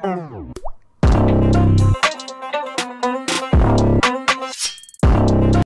Oh.